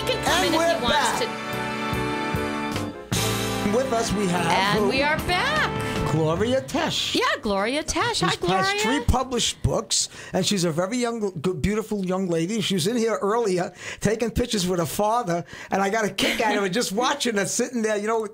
he can come And in if he wants back. to. With us, we have And who? we are back. Gloria Tesch. Yeah, Gloria Tesch. Hi, Gloria. She has three published books, and she's a very young, good, beautiful young lady. She was in here earlier taking pictures with her father, and I got a kick out of it just watching her sitting there. You know,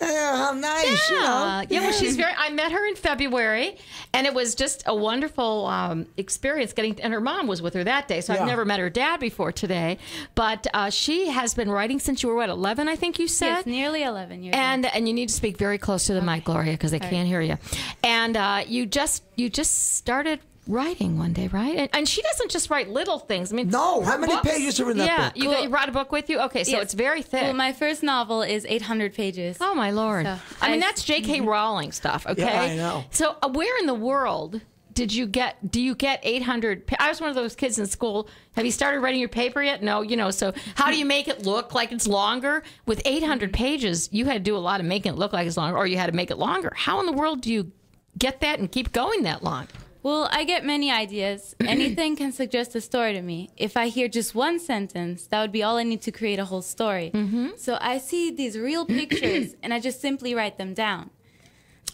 yeah, how nice. You know? Yeah, yeah. Well, she's very. I met her in February, and it was just a wonderful um, experience. Getting and her mom was with her that day, so Yeah. I've never met her dad before today. But uh, she has been writing since you were what eleven, I think you said. Yes, nearly 11 years. and and you need to speak very close to the mic, Gloria, because they can't hear you. And uh, you just you just started writing one day, right? And, and she doesn't just write little things. I mean, No, how many books- pages are in that yeah, book? you, got, you brought a book with you. Okay, so Yes. it's very thick. Well, my first novel is 800 pages. Oh my lord! So, I mean, that's J.K. Rowling stuff. Okay, Yeah, I know. So, uh, where in the world did you get? Do you get eight hundred? I was one of those kids in school. Have you started writing your paper yet? No. You know. So, how do you make it look like it's longer? With eight hundred pages, you had to do a lot of making it look like it's longer, or you had to make it longer. How in the world do you get that and keep going that long? Well, I get many ideas. Anything can suggest a story to me. If I hear just one sentence, that would be all I need to create a whole story. Mm-hmm. So I see these real pictures and I just simply write them down.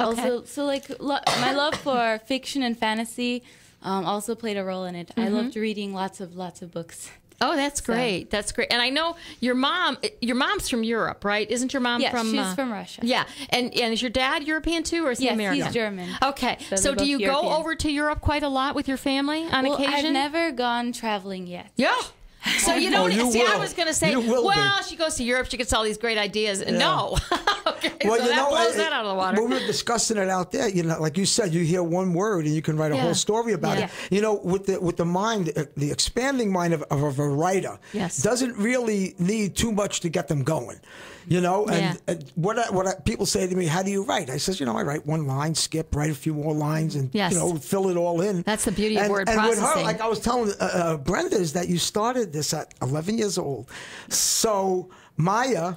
Also, so like lo- my love for fiction and fantasy um, also played a role in it. I loved reading lots of lots of books. Oh, that's great. That's great. And I know your mom. Your mom's from Europe, right? Isn't your mom Yes, from? she's uh, from Russia. Yeah, and and is your dad European too, or is he Yes, American? he's German. Okay, So so, do you European. go over to Europe quite a lot with your family on Well, occasion? I've never gone traveling yet. Yeah. So you don't Oh, you see. I was going to say, will be. well, she goes to Europe, she gets all these great ideas. No, okay, Well, so you that know, blows I- that out of the water. When we were discussing it out there, you know, like you said, you hear one word and you can write a Yeah. whole story about Yeah. it. You know, with the with the mind, uh, the expanding mind of, of a writer, Yes. doesn't really need too much to get them going. You know, and Yeah. uh, what I, what I, people say to me, how do you write? I says, you know, I write one line, skip, write a few more lines, and Yes. you know, fill it all in. That's the beauty of and, word and with her, like I was telling uh, uh, Brenda, is that you started this at 11 years old. So Maya,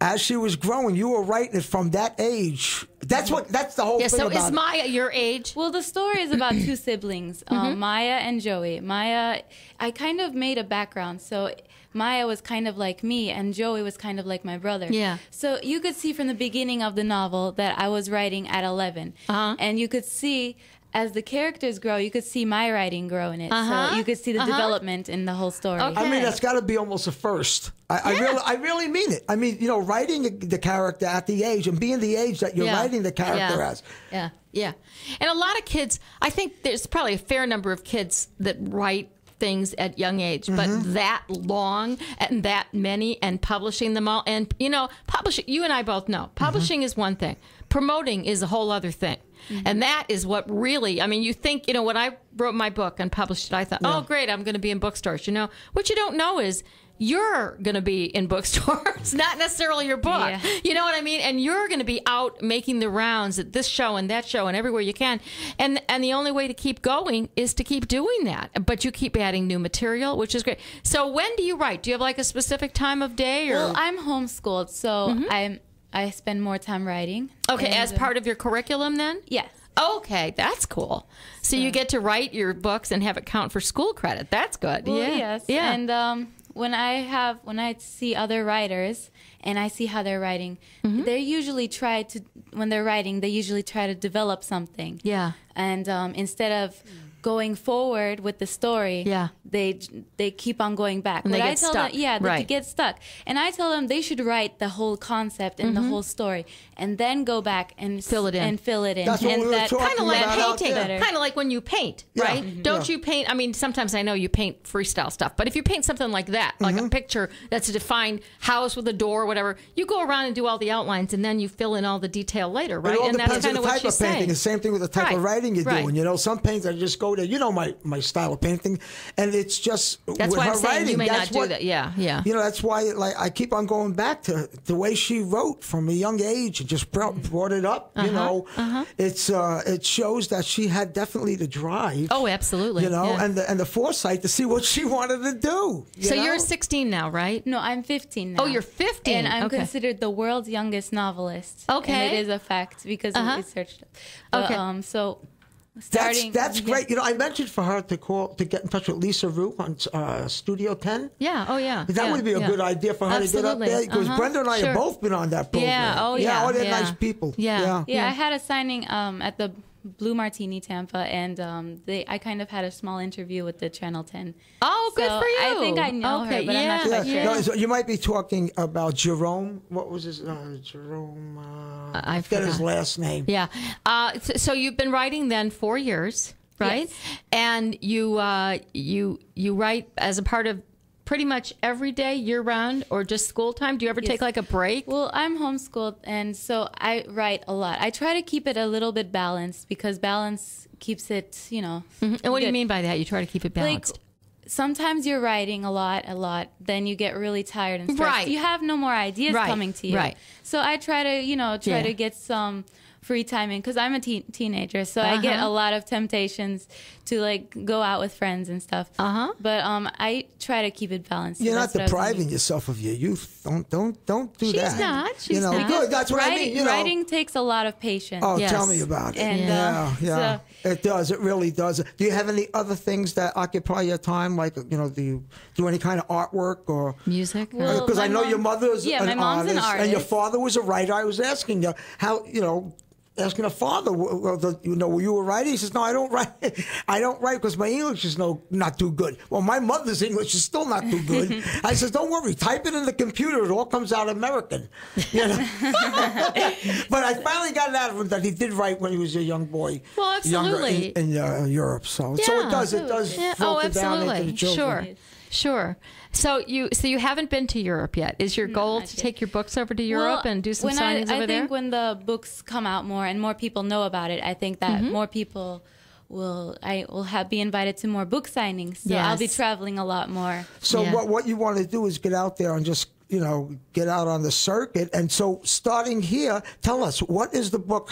as she was growing, you were writing it from that age. That's what. That's the whole yeah. thing So about is it. Maya your age? Well, the story is about two siblings, Mm-hmm. um, Maya and Joey. Maya, I kind of made a background. So Maya was kind of like me, and Joey was kind of like my brother. Yeah. So you could see from the beginning of the novel that I was writing at 11. Uh-huh. And you could see. As the characters grow, you could see my writing grow in it. Uh-huh. So you could see the Uh-huh. development in the whole story. Okay. I mean, that's got to be almost a first. I, I really, I really mean it. I mean, you know, writing the character at the age and being the age that you're Yeah. writing the character yeah. as. Yeah, yeah. And a lot of kids, I think there's probably a fair number of kids that write things at young age, but Mm-hmm. that long and that many and publishing them all. And, you know, publishing, you and I both know, Mm-hmm. publishing is one thing, promoting is a whole other thing. And that is what really, I mean, you think, you know, when I wrote my book and published it, I thought, oh, great, I'm going to be in bookstores. You know, what you don't know is you're going to be in bookstores, not necessarily your book. Yeah. You know what I mean? And you're going to be out making the rounds at this show and that show and everywhere you can. And and the only way to keep going is to keep doing that. But you keep adding new material, which is great. So when do you write? Do you have like a specific time of day or Well, I'm homeschooled, so I'm I spend more time writing. Okay, as uh, part of your curriculum then? Yes. Okay, that's cool. So you get to write your books and have it count for school credit. That's good. Well, yeah. yes. Yeah. And um, when I have when I see other writers and I see how they're writing, Mm-hmm. they usually try to when they're writing, they usually try to develop something. Yeah. And um, instead of going forward with the story, Yeah. they they keep on going back. And they What I tell stuck. them, yeah, they Right. get stuck. And I tell them they should write the whole concept and the whole story, and then go back and Mm-hmm. Fill it in. and fill it in. That's what we were that, talking kind of like painting, kind of like when you paint, Yeah. right? Mhm. Don't Yeah. you paint? I mean, sometimes I know you paint freestyle stuff, but if you paint something like that, like Mm-hmm. a picture that's a defined house with a door, or whatever, you go around and do all the outlines, and then you fill in all the detail later, right? It all and that's depends on kind the of what type she's of painting. saying. The same thing with the type Right. of writing you're Right. doing. You know, some paintings I just go there. You know my my style of painting, and it's just That's with why her I'm saying writing. you may that's not do what, that. Yeah, yeah. You know, that's why like I keep on going back to the way she wrote from a young age and just brought, brought it up. Uh-huh, You know, it's uh, it shows that she had definitely the drive. Oh, absolutely. You know, yeah. and the, and the foresight to see what she wanted to do. you so know? you're 16 now, right? No, I'm 15 now. Oh, you're 15. And I'm Okay. considered the world's youngest novelist. Okay. And it is a fact because Uh-huh. of research. But, Okay. Um, so That's starting. that's yeah. great. You know, I mentioned for her to call to get in touch with Lisa Rue on uh, Studio Ten. Yeah. Oh, yeah. That yeah, would be a yeah. good idea for her to get up there because Uh-huh. Brenda and I Sure. have both been on that program. Yeah, oh, yeah, oh, they're yeah. nice people. Yeah. yeah. Yeah, I had a signing um, at the Blue Martini Tampa, and um, they I kind of had a small interview with the Channel 10. Oh, good So for you. I think I know okay, her, but yeah, I'm not Yeah, sure. yeah. No, so you might be talking about Jerome. What was his uh, Jerome? Uh, I forget his last name. Yeah. Uh, so, so you've been writing then four years, right? Yes. And you uh, you you write as a part of pretty much every day year round, or just school time. Do you ever Yes. take like a break? Well, I'm homeschooled, and so I write a lot. I try to keep it a little bit balanced because balance keeps it, you know. Mm-hmm. and what do you mean by that? You try to keep it balanced. Like sometimes you're writing a lot, a lot, then you get really tired and stressed. Right. You have no more ideas Right, coming to you. right. So I try to, you know, try Yeah. to get some free time in because I'm a teen- teenager, so I get Uh-huh. a lot of temptations to like go out with friends and stuff. Uh-huh. But um, I try to keep it balanced. You're not that's what depriving yourself of your youth. Don't don't don't do She's that. not. She's you know, not. good. That's what writing, I mean. You know. writing takes a lot of patience. Oh, Yes. tell me about it. And, yeah, uh, yeah, it does. It really does. Do you have any other things that occupy your time? Like, you know, do you do any kind of artwork or? Music. Well, Because I know mom- your mother is yeah, an, my mom's an artist, and your father was a writer. I was asking you how, you know, asking a father, well, the, you know, were you a writer? He says, no, I don't write. I don't write because my English is no not too good. Well, my mother's English is still not too good. I says, don't worry, type it in the computer. It all comes out American. You know? but I finally got it out of him that he did write when he was a young boy. Well, younger absolutely. in, in uh, Europe. So, so it does. It does. Yeah. Oh, down into absolutely. the children. Sure. Sure. So you so you haven't been to Europe yet. Is your goal to yet. take your books over to Europe Well, and do some when signings I, over I there? think when the books come out more and more people know about it, I think that Mm-hmm. more people will I will have be invited to more book signings. So I'll be traveling a lot more. So Yeah. what what you want to do is get out there and just you know get out on the circuit. And so starting here, tell us what is the book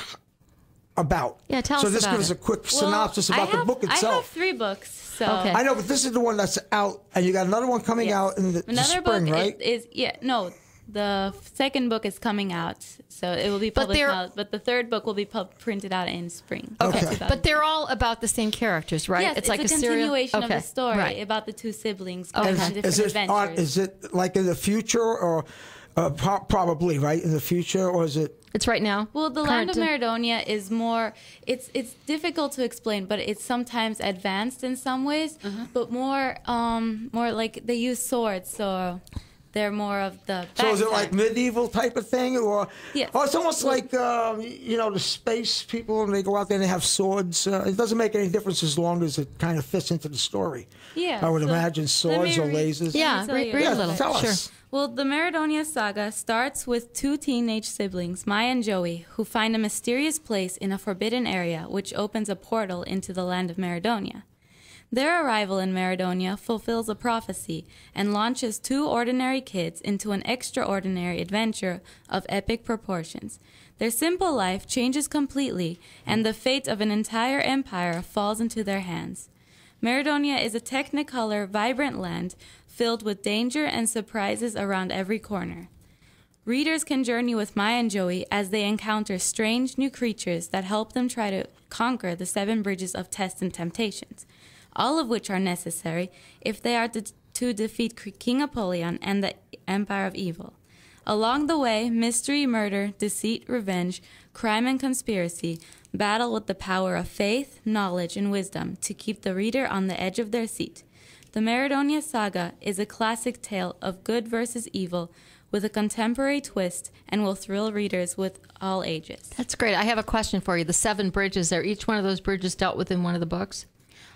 about? Yeah, tell so us just about give us it. a quick Well, synopsis I about the have- book I have itself. three books. So Okay. I know, but this is the one that's out, and you got another one coming Yes. out in the, the spring, book right? is, is yeah no the second book is coming out so it will be But published they're- now but the third book will be pub- printed out in spring. Okay. of but they're all about the same characters, right? Yes, it's, like a, serial- continuation okay. of the story Right. about the two siblings Okay. on Is- different is it adventures. art, is it like in the future or uh, pro- probably right in the future, or is it? It's right now. Well, the land of Current- Maradonia is more. It's it's difficult to explain, but it's sometimes advanced in some ways, Uh-huh. but more um more like they use swords, so they're more of the. So is it like medieval type of thing, or? yeah? Oh, it's almost like um, you know the space people, and they go out there and they have swords. Uh, it doesn't make any difference as long as it kind of fits into the story. Yeah, I would so imagine swords or read- lasers. Yeah, Let read, you read Yeah, a little. tell sure. us. Well, the Maradonia saga starts with two teenage siblings, Maya and Joey, who find a mysterious place in a forbidden area which opens a portal into the land of Maradonia. Their arrival in Maradonia fulfills a prophecy and launches two ordinary kids into an extraordinary adventure of epic proportions. Their simple life changes completely, and the fate of an entire empire falls into their hands. Maradonia is a technicolor, vibrant land filled with danger and surprises around every corner. Readers can journey with Maya and Joey as they encounter strange new creatures that help them try to conquer the seven bridges of tests and temptations, all of which are necessary if they are to, to defeat King Apollyon and the Empire of Evil. Along the way, mystery, murder, deceit, revenge, crime, and conspiracy battle with the power of faith, knowledge, and wisdom to keep the reader on the edge of their seat. The Maradonia Saga is a classic tale of good versus evil with a contemporary twist and will thrill readers with all ages. That's great. I have a question for you. The seven bridges. Are each one of those bridges dealt with in one of the books?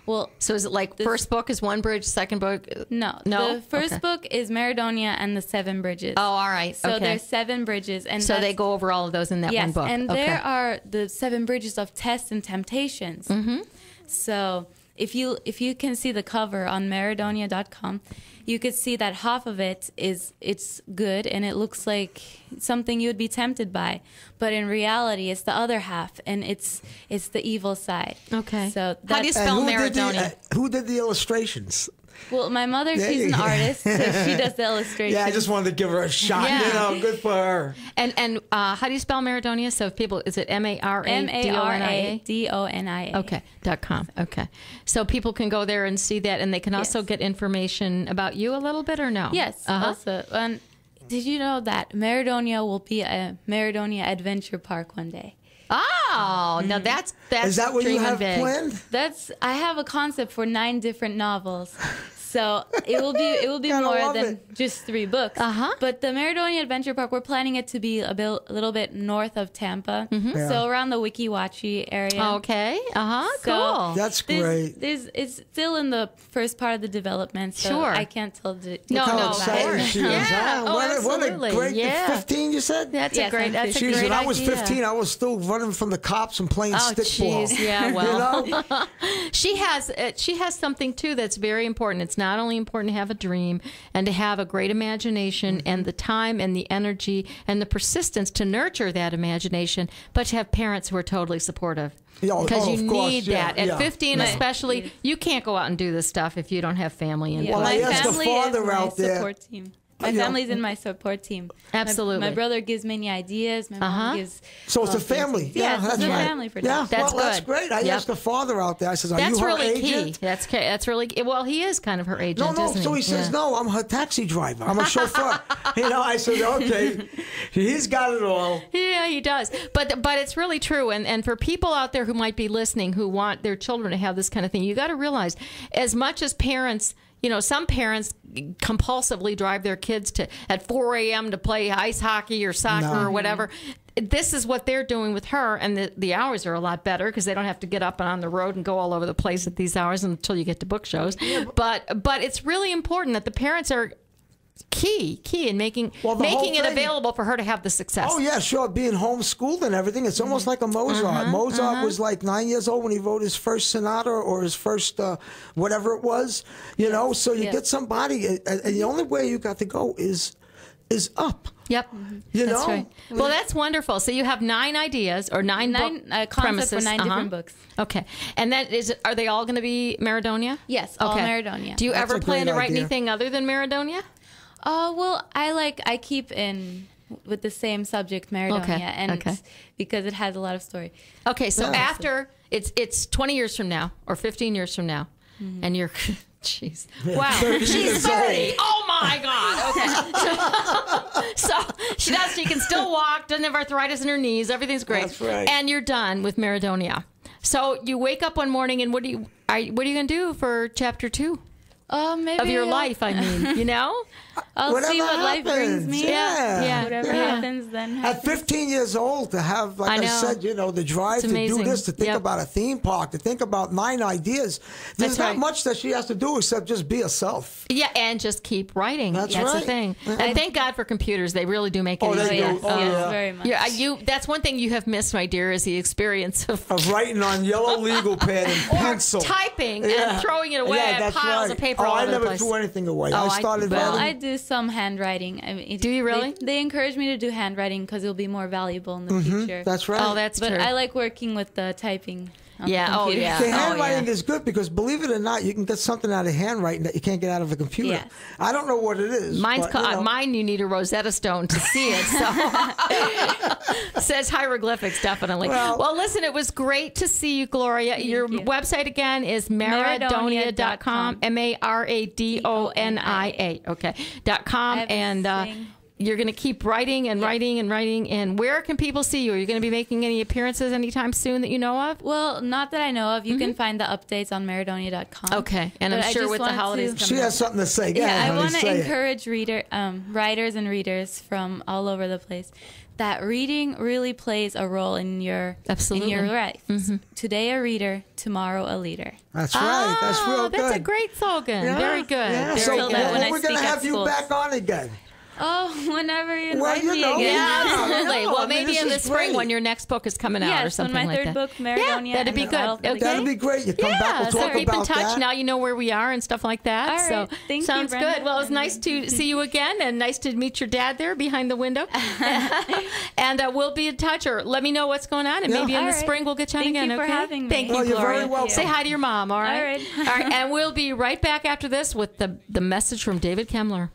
Well, So is it like first book is one bridge, second book? no. No? The first Okay. book is Maradonia and the Seven Bridges. Oh, all right. So okay. there's seven bridges, and so they go over all of those in that yes, one book. and okay. there are the seven bridges of tests and temptations. Mm-hmm. So if you if you can see the cover on Maradonia.com, you could see that half of it is it's good and it looks like something you would be tempted by, but in reality, it's the other half and it's it's the evil side. Okay. So How do you that's spell who did, the, uh, who did the illustrations? Well, my mother, she's an artist, so she does the illustrations. Yeah, I just wanted to give her a shot. Yeah. You know, good for her. And and uh, how do you spell Maradonia? So if people, is it M A R A M D A O R N I A A? D O N I A. Okay, dot com. Okay. So people can go there and see that, and they can also Yes. get information about you a little bit, or no? Yes. Uh-huh. Also, and did you know that Maradonia will be a Maradonia Adventure Park one day? Oh, now mm. that's that's Is that what you have planned? That's I have a concept for nine different novels. So it will be it will be more than it. just three books. Uh-huh. But the Maradonia Adventure Park, we're planning it to be a, bil- a little bit north of Tampa, Yeah. so around the Weeki Wachee area. Okay. Uh huh. So- Cool. That's There's, great. there's, it's still in the first part of the development, so Sure. I can't tell the No, How no, of excited course. is, Yeah. huh? Oh, what, a, what a absolutely. great Yeah. 15, you said? that's Yes, a great. I'm That's a 15. Jeez, great when I was idea. 15, I was still running from the cops and playing Oh, stickball. jeez. Yeah, well. you know? she has uh, she has something too that's very important. It's not only important to have a dream and to have a great imagination Mm-hmm. and the time and the energy and the persistence to nurture that imagination, but to have parents who are totally supportive. Yeah, oh, because oh, you of course, need yeah, that at yeah. 15 Right. especially you can't go out and do this stuff if you don't have family and Yeah, Well, my I asked the father is out there- support team. My you know- family's in my support team. Absolutely. My, brother gives many ideas. My Uh-huh. mom gives. So it's a family. things. Yeah, Yes, that's it's a family for Yeah. That's well, that's great. I Yep. asked the father out there. I says, "Are that's you her really agent?" key that's that's really well he is kind of her agent No, no. isn't So he says, Yeah. "No, I'm her taxi driver. I'm a chauffeur." you know, I said, "Okay, he's got it all." Yeah, he does. But but it's really true. And and for people out there who might be listening who want their children to have this kind of thing, you got to realize, as much as parents. You know, some parents compulsively drive their kids to at 4 a.m. to play ice hockey or soccer No. or whatever. This is what they're doing with her, and the, the hours are a lot better because they don't have to get up and on the road and go all over the place at these hours until you get to book shows. But but it's really important that the parents are key key in making Well, making it available for her to have the success. Oh yeah, sure. Being homeschooled and everything, it's almost like a Mozart. Mozart was like nine years old when he wrote his first sonata or his first uh, whatever it was. You know, so you Yeah. get somebody, and, and the only way you got to go is is up. Yep. You that's know? right. Well, that's wonderful. So you have nine ideas or nine, Nine, uh, concept premises. for 9 Uh-huh. different books. Okay. And then is it, are they all going to be Maradonia? Yes, all Maradonia. Do you That's ever plan to write idea. anything other than Maradonia? Oh well, I like I keep in with the same subject, Maradonia, Okay, and okay. because it has a lot of story. Okay, so Yeah. after it's it's 20 years from now or 15 years from now mm-hmm. and you're jeez. Wow. 30 She's 30. old. Oh my god. Okay. So, so she does she can still walk, doesn't have arthritis in her knees, everything's great. That's right. And you're done with Maradonia. So you wake up one morning and what do you are, what are you going to do for chapter 2 Oh, maybe of your I'll- life, I mean, you know? I'll Whatever see what life brings me. yeah. Yeah. Whatever Yeah. happens, then At 15 years old, to have, like I I, said, you know, the drive It's to do this, to think Yep. about a theme park, to think about nine ideas. There's That's not right. much that she has to do except just be herself. Yeah, and just keep writing. That's the right. thing. Yeah. And thank God for computers. They really do make it Oh, easy. they yes, do. Oh, yes, yeah. very much. Yeah, uh, you. That's one thing you have missed, my dear, is the experience of Of writing on yellow legal pad and or pencil. typing Yeah. and throwing it away Yeah, at that's piles right. of paper oh, all I over never the place. threw anything away. Oh, I I- started well, Well, I writing. Do some handwriting. I mean, Do you really? They, they encourage me to do handwriting because it'll be more valuable in the future. Mm-hmm. That's right. Oh, that's but true. I like working with the typing. On Yeah, oh, yeah. The Oh, handwriting yeah. is good because, believe it or not, you can get something out of handwriting that you can't get out of a computer. Yes. I don't know what it is. Mine's but, ca- you know. mine. You need a Rosetta Stone to see it. So says hieroglyphics definitely. Well- Well, listen, it was great to see you, Gloria. Your you. website again is maradonia.com. M A R A D O N I A. Okay. dot com I have a and. Uh, thing. You're going to keep writing and writing and writing. And where can people see you? Are you going to be making any appearances anytime soon that you know of? Well, not that I know of. You can find the updates on maradonia.com. Mm-hmm. Okay, and I'm sure with the holidays to- coming She up. has something to say. Go Yeah, ahead, I want to encourage reader, um, writers and readers from all over the place that reading really plays a role in your Absolutely. in your life. Today a reader, tomorrow a leader. That's right. That's Oh, real good. That's a great slogan. Yeah, Very good. Yeah. Very So Still good. that when when I we're gonna have you back on again. Oh, whenever you Well, invite you me know, again. Yeah, Yeah, absolutely. I know. Well, I mean, maybe in the spring great. when your next book is coming out Yes, or when something my like third that. book, yeah, that'd be good. Battle for the Okay. That'd be great. You come yeah, back, we'll so talk keep about in touch. that. Now you know where we are and stuff like that. All so. Thank sounds Brenda. good. Well, it was nice to see you again, and nice to meet your dad there behind the window. and uh, we'll be in touch, or let me know what's going on, and Yeah. maybe in the right. spring we'll get chatting Thank again. you for okay? having me. Thank you, you're very Gloria. welcome. Say hi to your mom. All right. right. all right. And we'll be right back after this with the the message from David Kemmler.